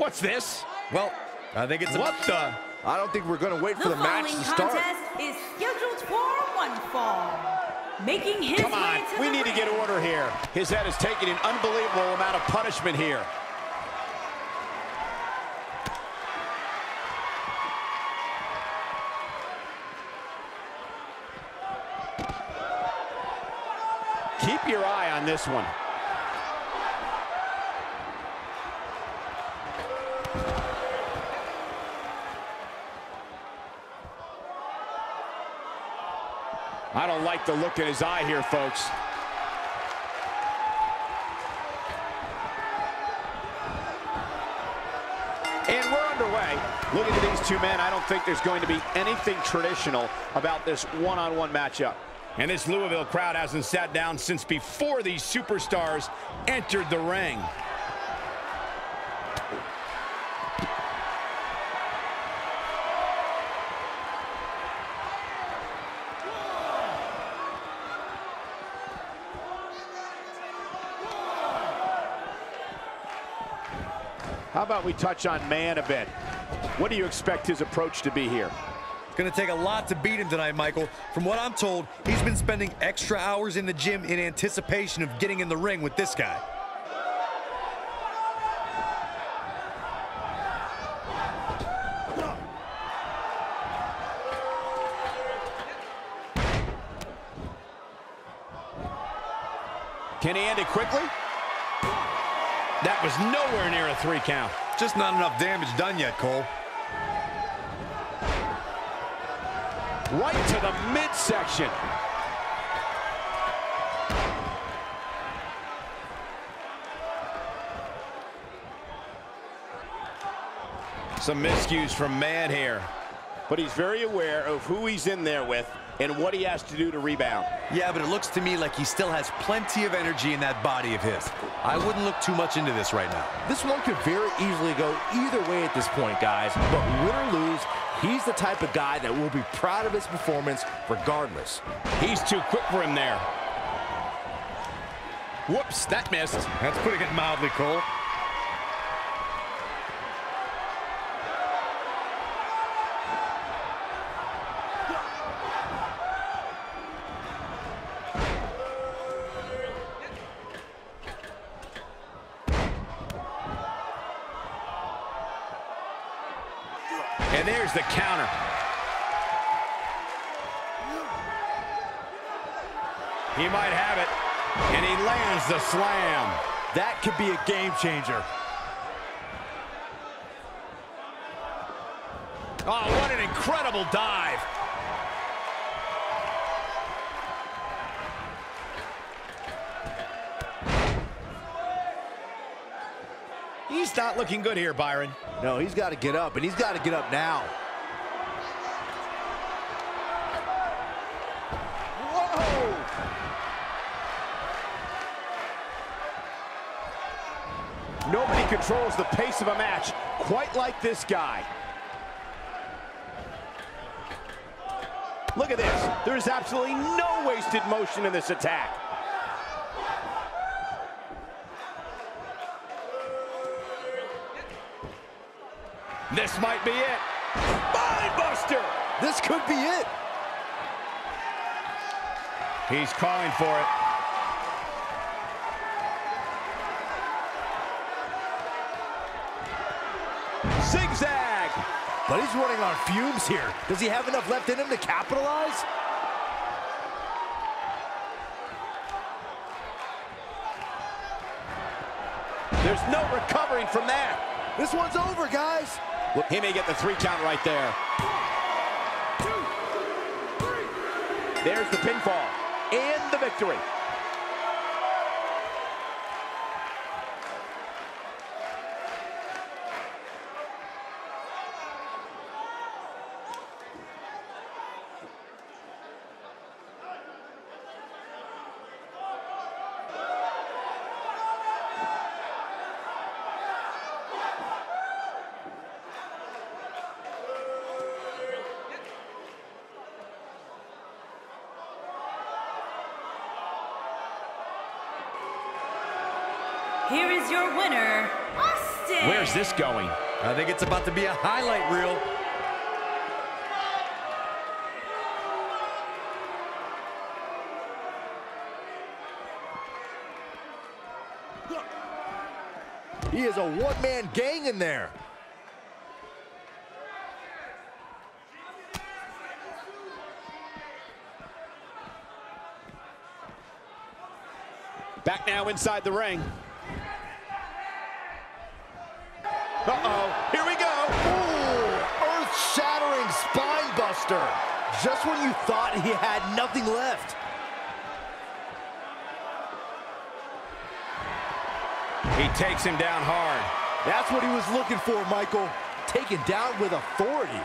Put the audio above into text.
What's this? Well, I think it's What the? I don't think we're going to wait for The the match following to start. The contest is scheduled for one fall. Making his Come on, we the need to get order here. His head is taking an unbelievable amount of punishment here. Keep your eye on this one. I don't like the look in his eye here, folks. And we're underway. Looking at these two men, I don't think there's going to be anything traditional about this one-on-one matchup. And this Louisville crowd hasn't sat down since before these superstars entered the ring. How about we touch on man a bit? What do you expect his approach to be here? It's going to take a lot to beat him tonight, Michael. From what I'm told, he's been spending extra hours in the gym in anticipation of getting in the ring with this guy. Can he end it quickly? That was nowhere near a three count. Just not enough damage done yet, Cole. Right to the midsection. Some miscues from Man here. But he's very aware of who he's in there with and what he has to do to rebound. Yeah, but it looks to me like he still has plenty of energy in that body of his. I wouldn't look too much into this right now. This one could very easily go either way at this point, guys. But win or lose, he's the type of guy that will be proud of his performance regardless. He's too quick for him there. Whoops, that missed. That's putting it mildly, Cole. And there's the counter. He might have it. And he lands the slam. That could be a game changer. Oh, what an incredible dive. He's not looking good here, Byron. No, he's got to get up, and he's got to get up now. Whoa! Nobody controls the pace of a match quite like this guy. Look at this. There's absolutely no wasted motion in this attack. This might be it. Mindbuster! This could be it. He's calling for it. Zigzag! But he's running on fumes here. Does he have enough left in him to capitalize? There's no recovering from that. This one's over, guys. He may get the three count right there. There's the pinfall and the victory. Here is your winner, Austin. Where's this going? I think it's about to be a highlight reel. He is a one-man gang in there. Back now inside the ring. Uh-oh, here we go. Ooh, earth-shattering spine buster. Just when you thought he had nothing left. He takes him down hard. That's what he was looking for, Michael. Taken down with authority.